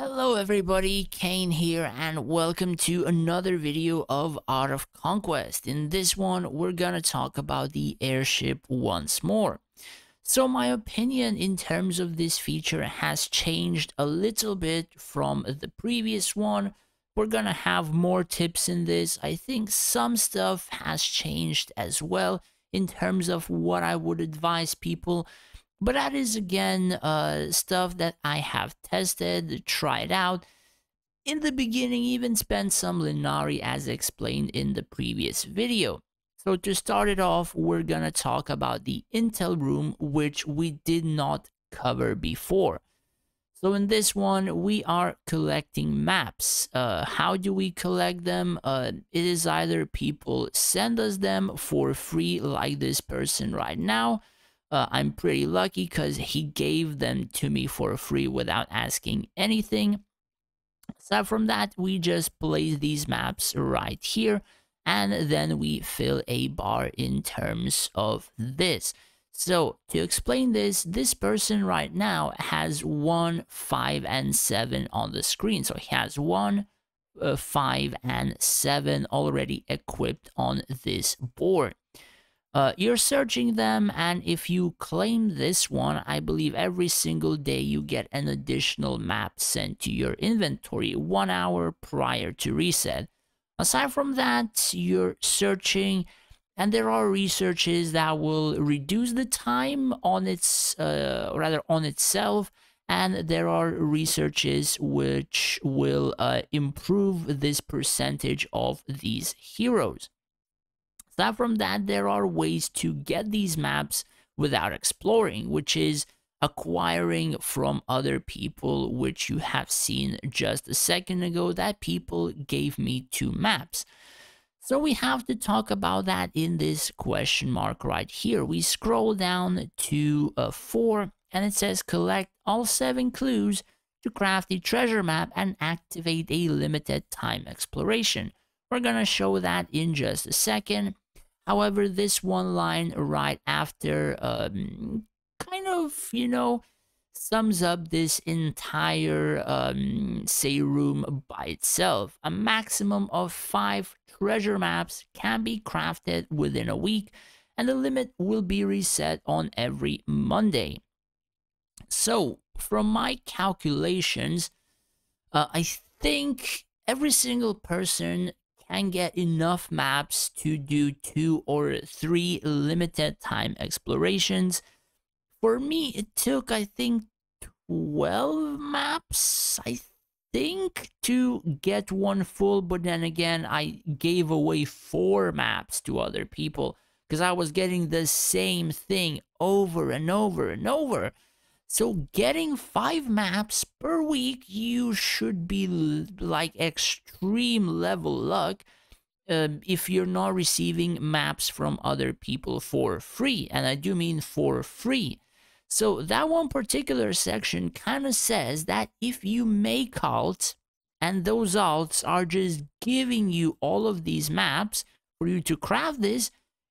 Hello everybody, Kayn here and welcome to another video of Art of Conquest. In this one, we're gonna talk about the airship once more. So my opinion in terms of this feature has changed a little bit from the previous one. We're gonna have more tips in this. I think some stuff has changed as well in terms of what I would advise people but that is again uh, stuff that I have tested, tried out. In the beginning, even spent some Linari as explained in the previous video. So to start it off, we're gonna talk about the Intel room, which we did not cover before. So in this one, we are collecting maps. Uh, how do we collect them? Uh, it is either people send us them for free like this person right now, uh, I'm pretty lucky because he gave them to me for free without asking anything. Aside from that, we just place these maps right here and then we fill a bar in terms of this. So to explain this, this person right now has 1, 5, and 7 on the screen. So he has 1, uh, 5, and 7 already equipped on this board. Uh, you're searching them, and if you claim this one, I believe every single day you get an additional map sent to your inventory one hour prior to reset. Aside from that, you're searching, and there are researches that will reduce the time on its, uh, rather on itself, and there are researches which will uh, improve this percentage of these heroes. Aside from that, there are ways to get these maps without exploring, which is acquiring from other people, which you have seen just a second ago, that people gave me two maps. So we have to talk about that in this question mark right here. We scroll down to uh, 4 and it says collect all 7 clues to craft a treasure map and activate a limited time exploration. We're gonna show that in just a second. However, this one line right after um, kind of, you know, sums up this entire, um, say, room by itself. A maximum of five treasure maps can be crafted within a week, and the limit will be reset on every Monday. So, from my calculations, uh, I think every single person can get enough maps to do two or three limited time explorations. For me, it took, I think, 12 maps, I think, to get one full, but then again, I gave away four maps to other people because I was getting the same thing over and over and over. So getting five maps per week, you should be like extreme level luck uh, if you're not receiving maps from other people for free. And I do mean for free. So that one particular section kind of says that if you make alts and those alts are just giving you all of these maps for you to craft this,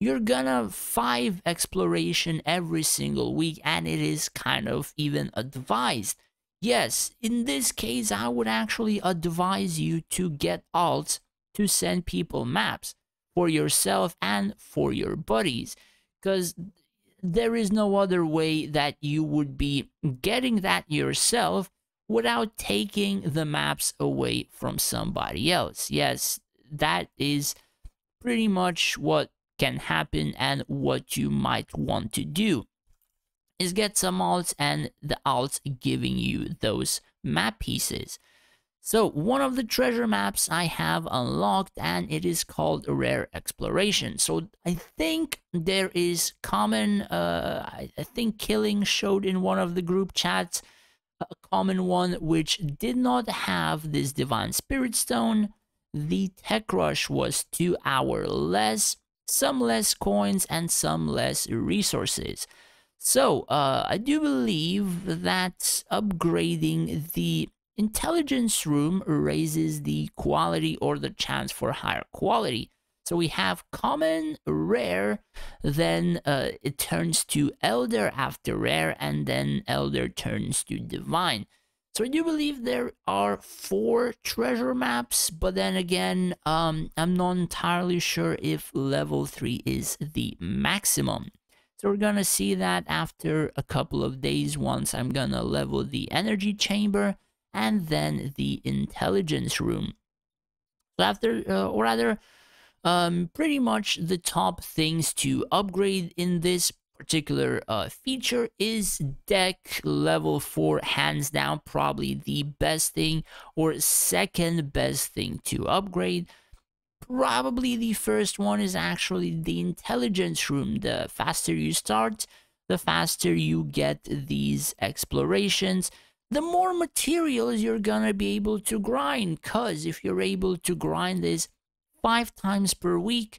you're gonna five exploration every single week and it is kind of even advised. Yes in this case i would actually advise you to get alts to send people maps for yourself and for your buddies because there is no other way that you would be getting that yourself without taking the maps away from somebody else. Yes that is pretty much what can happen and what you might want to do is get some alts and the alts giving you those map pieces. So one of the treasure maps I have unlocked and it is called Rare Exploration. So I think there is common, uh, I, think Killing showed in one of the group chats a common one which did not have this Divine Spirit Stone. The Tech Rush was two hour less some less coins and some less resources. So, uh, I do believe that upgrading the intelligence room raises the quality or the chance for higher quality. So we have common, rare, then uh, it turns to elder after rare, and then elder turns to divine. So I do believe there are four treasure maps, but then again, um, I'm not entirely sure if level 3 is the maximum. So we're gonna see that after a couple of days once I'm gonna level the energy chamber and then the intelligence room. So after, uh, or rather, um, pretty much the top things to upgrade in this particular uh, feature is deck level 4 hands down probably the best thing or second best thing to upgrade. Probably the first one is actually the intelligence room. The faster you start the faster you get these explorations the more materials you're gonna be able to grind because if you're able to grind this five times per week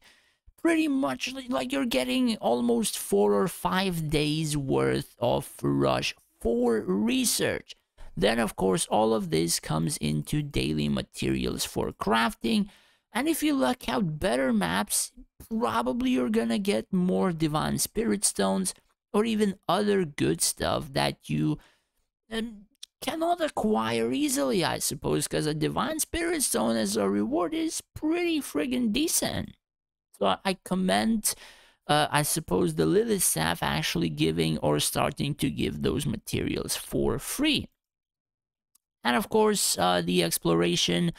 pretty much like you're getting almost four or five days worth of rush for research. Then, of course, all of this comes into daily materials for crafting. And if you luck out better maps, probably you're gonna get more Divine Spirit Stones or even other good stuff that you um, cannot acquire easily, I suppose, because a Divine Spirit Stone as a reward is pretty friggin' decent. So I commend, uh, I suppose, the Lilith staff actually giving or starting to give those materials for free. And of course, uh, the exploration.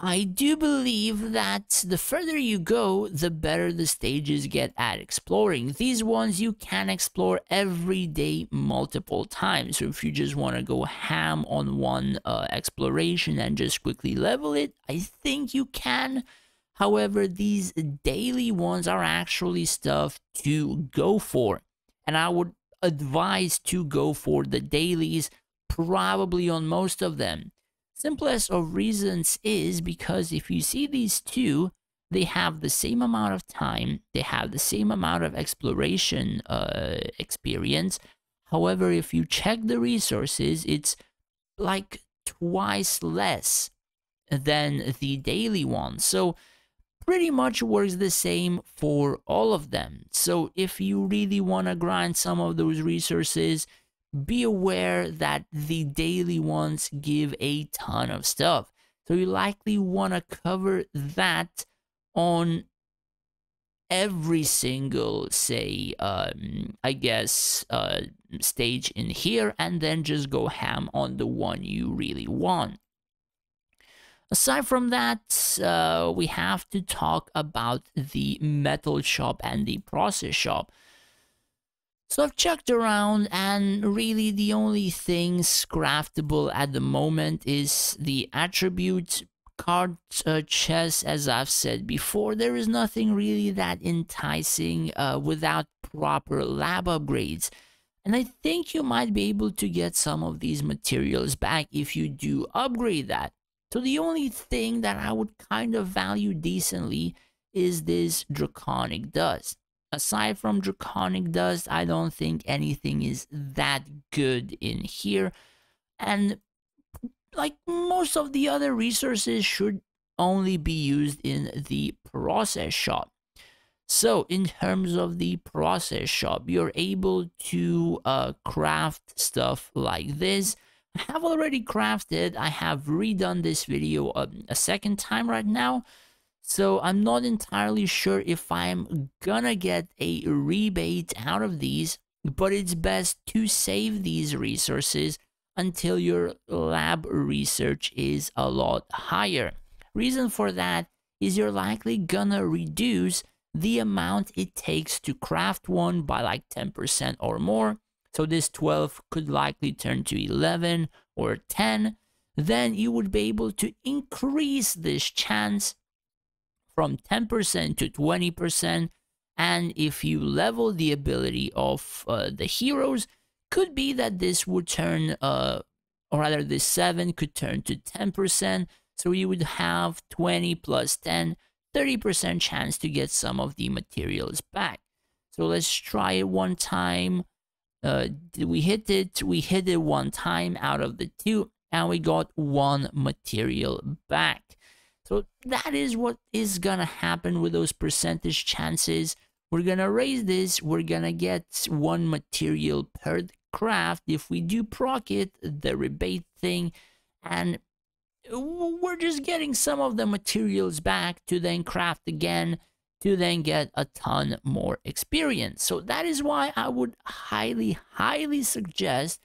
I do believe that the further you go, the better the stages get at exploring. These ones you can explore every day multiple times. So if you just want to go ham on one uh, exploration and just quickly level it, I think you can. However, these daily ones are actually stuff to go for. And I would advise to go for the dailies probably on most of them. Simplest of reasons is because if you see these two, they have the same amount of time, they have the same amount of exploration uh, experience. However, if you check the resources, it's like twice less than the daily one. So pretty much works the same for all of them. So if you really want to grind some of those resources, be aware that the daily ones give a ton of stuff. So you likely want to cover that on every single, say, um, I guess, uh, stage in here, and then just go ham on the one you really want. Aside from that, uh, we have to talk about the metal shop and the process shop. So I've checked around and really the only things craftable at the moment is the attribute card uh, chest as I've said before. There is nothing really that enticing uh, without proper lab upgrades. And I think you might be able to get some of these materials back if you do upgrade that. So the only thing that I would kind of value decently is this draconic dust. Aside from draconic dust, I don't think anything is that good in here. And like most of the other resources should only be used in the process shop. So in terms of the process shop, you're able to uh, craft stuff like this Have already crafted, I have redone this video a, a second time right now. So I'm not entirely sure if I'm gonna get a rebate out of these, but it's best to save these resources until your lab research is a lot higher. Reason for that is you're likely gonna reduce the amount it takes to craft one by like 10% or more so this 12 could likely turn to 11 or 10. Then you would be able to increase this chance from 10% to 20%. And if you level the ability of uh, the heroes, could be that this would turn, uh, or rather this 7 could turn to 10%. So you would have 20 plus 10, 30% chance to get some of the materials back. So let's try it one time uh, we hit it, we hit it one time out of the two, and we got one material back. So that is what is gonna happen with those percentage chances. We're gonna raise this, we're gonna get one material per craft if we do proc it, the rebate thing, and we're just getting some of the materials back to then craft again to then get a ton more experience. So that is why I would highly, highly suggest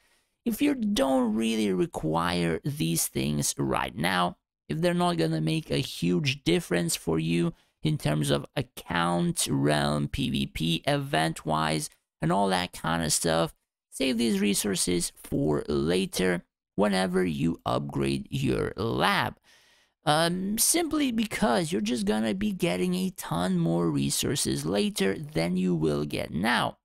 if you don't really require these things right now, if they're not going to make a huge difference for you in terms of account, realm, PvP, event wise, and all that kind of stuff, save these resources for later whenever you upgrade your lab. Um, simply because you're just gonna be getting a ton more resources later than you will get now.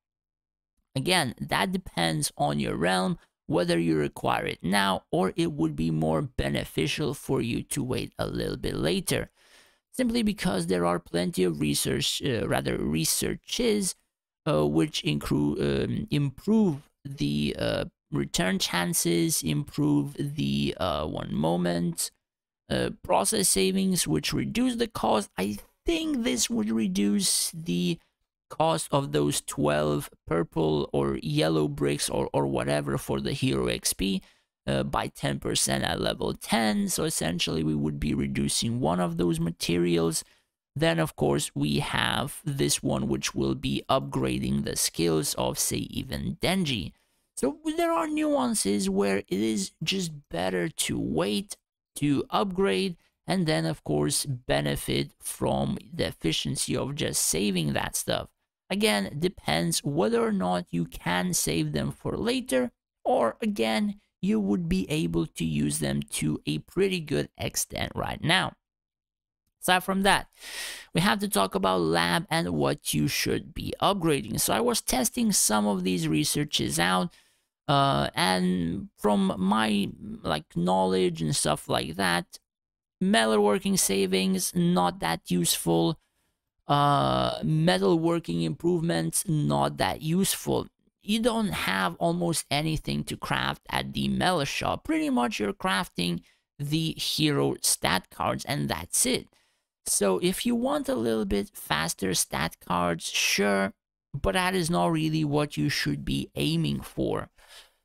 Again, that depends on your realm, whether you require it now or it would be more beneficial for you to wait a little bit later. Simply because there are plenty of research, uh, rather researches, uh, which include, um, improve the uh, return chances, improve the uh, one moment, uh, process savings, which reduce the cost. I think this would reduce the cost of those 12 purple or yellow bricks or, or whatever for the hero XP uh, by 10% at level 10. So essentially we would be reducing one of those materials. Then of course we have this one which will be upgrading the skills of say even Denji. So there are nuances where it is just better to wait to upgrade and then of course benefit from the efficiency of just saving that stuff. Again, depends whether or not you can save them for later or again, you would be able to use them to a pretty good extent right now. Aside from that, we have to talk about lab and what you should be upgrading. So I was testing some of these researches out uh, and from my like knowledge and stuff like that metalworking savings not that useful. Uh metalworking improvements not that useful. You don't have almost anything to craft at the metal shop. Pretty much you're crafting the hero stat cards and that's it. So if you want a little bit faster stat cards sure but that is not really what you should be aiming for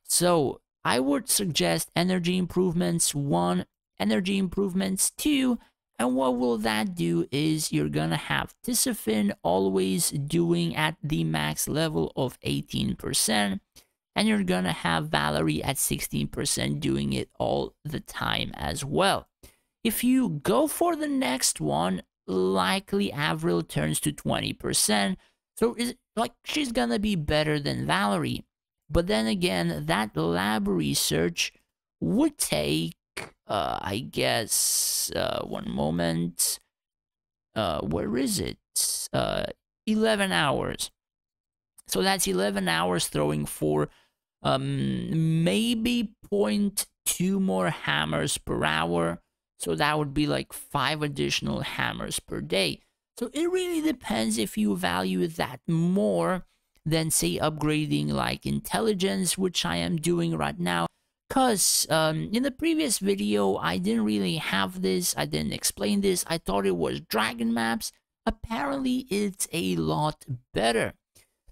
so I would suggest energy improvements one, energy improvements two, and what will that do is you're gonna have Tisafin always doing at the max level of 18%, and you're gonna have Valerie at 16% doing it all the time as well. If you go for the next one, likely Avril turns to 20%, so is like she's gonna be better than Valerie. But then again, that lab research would take, uh, I guess, uh, one moment. Uh, where is it? Uh, 11 hours. So that's 11 hours throwing for um, maybe 0.2 more hammers per hour. So that would be like five additional hammers per day. So it really depends if you value that more than say upgrading like intelligence, which I am doing right now. Cause um, in the previous video, I didn't really have this, I didn't explain this, I thought it was dragon maps. Apparently, it's a lot better.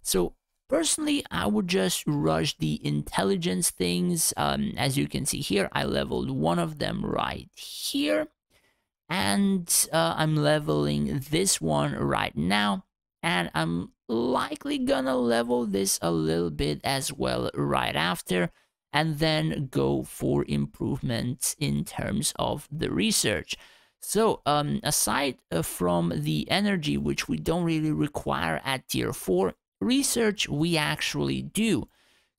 So personally, I would just rush the intelligence things. Um, as you can see here, I leveled one of them right here. And uh, I'm leveling this one right now. And I'm likely gonna level this a little bit as well right after and then go for improvements in terms of the research. So um, aside uh, from the energy, which we don't really require at tier 4, research we actually do.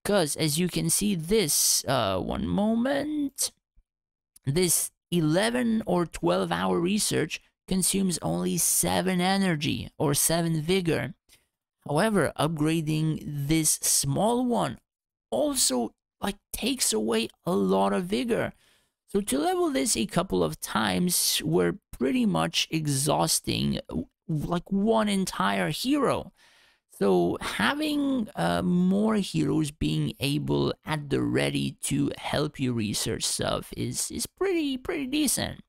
Because as you can see this, uh, one moment, this 11 or 12 hour research consumes only 7 energy or 7 vigor. However, upgrading this small one also like takes away a lot of vigor. So to level this a couple of times were pretty much exhausting like one entire hero. So having uh, more heroes being able at the ready to help you research stuff is is pretty pretty decent.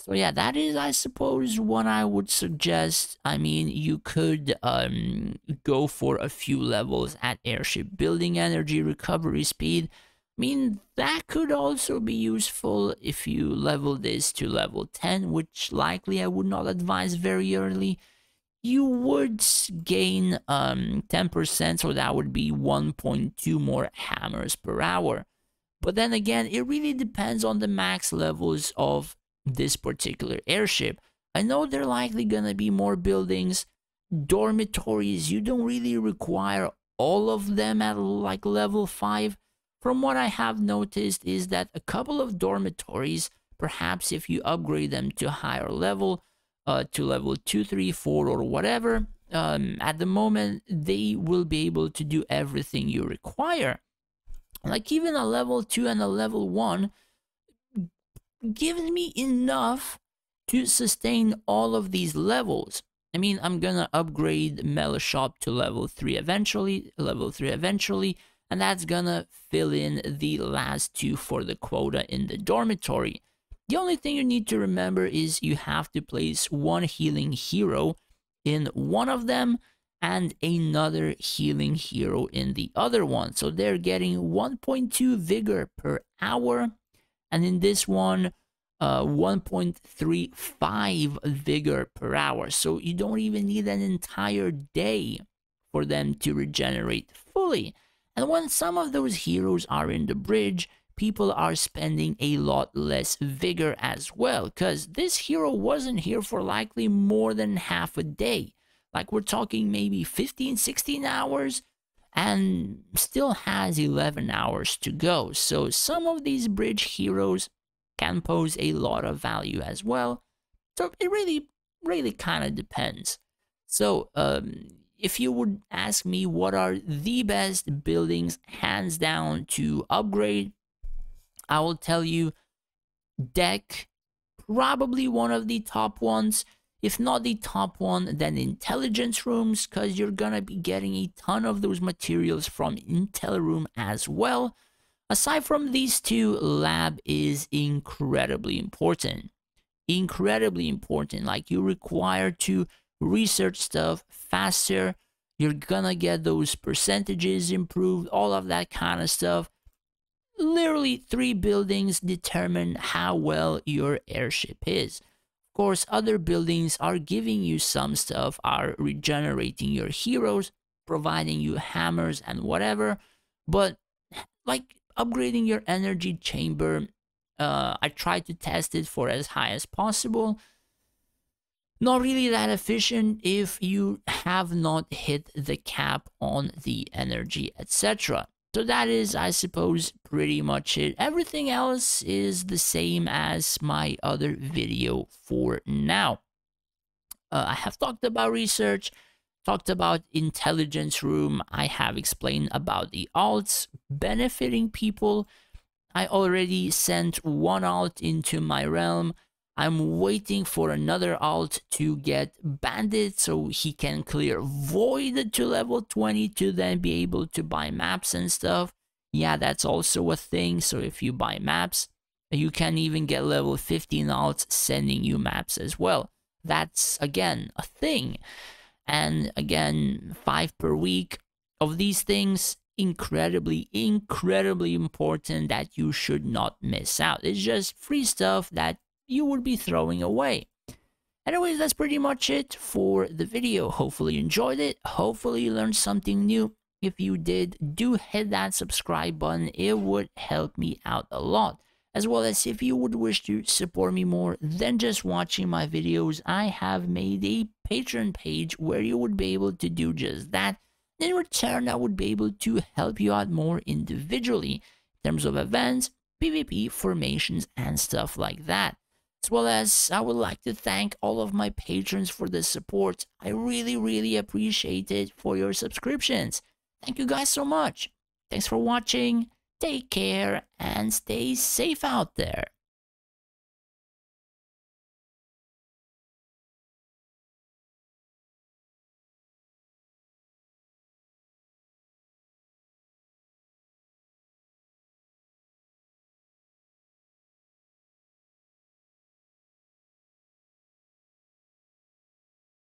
So yeah, that is, I suppose, what I would suggest. I mean, you could um, go for a few levels at airship building energy recovery speed. I mean, that could also be useful if you level this to level 10, which likely I would not advise very early. You would gain um, 10%, so that would be 1.2 more hammers per hour. But then again, it really depends on the max levels of this particular airship. I know there are likely gonna be more buildings, dormitories, you don't really require all of them at like level 5. From what I have noticed is that a couple of dormitories, perhaps if you upgrade them to higher level, uh, to level 2, 3, 4 or whatever, um, at the moment they will be able to do everything you require. Like even a level 2 and a level 1 gives me enough to sustain all of these levels. I mean, I'm gonna upgrade Melee Shop to level 3 eventually, level 3 eventually, and that's gonna fill in the last two for the quota in the dormitory. The only thing you need to remember is you have to place one healing hero in one of them and another healing hero in the other one. So they're getting 1.2 vigor per hour. And in this one uh, 1.35 vigor per hour. So you don't even need an entire day for them to regenerate fully. And when some of those heroes are in the bridge people are spending a lot less vigor as well because this hero wasn't here for likely more than half a day like we're talking maybe 15 16 hours and still has 11 hours to go. So some of these bridge heroes can pose a lot of value as well. So it really, really kind of depends. So um, if you would ask me what are the best buildings hands down to upgrade, I will tell you deck, probably one of the top ones. If not the top one, then intelligence rooms, because you're gonna be getting a ton of those materials from Intel Room as well. Aside from these two, lab is incredibly important. Incredibly important. Like you require to research stuff faster. You're gonna get those percentages improved, all of that kind of stuff. Literally, three buildings determine how well your airship is Of course, other buildings are giving you some stuff, are regenerating your heroes, providing you hammers and whatever. But like upgrading your energy chamber, uh, I tried to test it for as high as possible. Not really that efficient if you have not hit the cap on the energy, etc. So that is, I suppose, pretty much it. Everything else is the same as my other video for now. Uh, I have talked about research, talked about intelligence room. I have explained about the alts benefiting people. I already sent one alt into my realm. I'm waiting for another alt to get bandit so he can clear void to level 20 to then be able to buy maps and stuff. Yeah, that's also a thing. So if you buy maps, you can even get level 15 alts sending you maps as well. That's again a thing. And again, five per week of these things incredibly, incredibly important that you should not miss out. It's just free stuff that you would be throwing away. Anyways, that's pretty much it for the video. Hopefully you enjoyed it. Hopefully you learned something new. If you did, do hit that subscribe button. It would help me out a lot. As well as if you would wish to support me more than just watching my videos, I have made a Patreon page where you would be able to do just that. In return, I would be able to help you out more individually in terms of events, PvP formations, and stuff like that. As well as I would like to thank all of my patrons for the support. I really, really appreciate it for your subscriptions. Thank you guys so much. Thanks for watching. Take care and stay safe out there.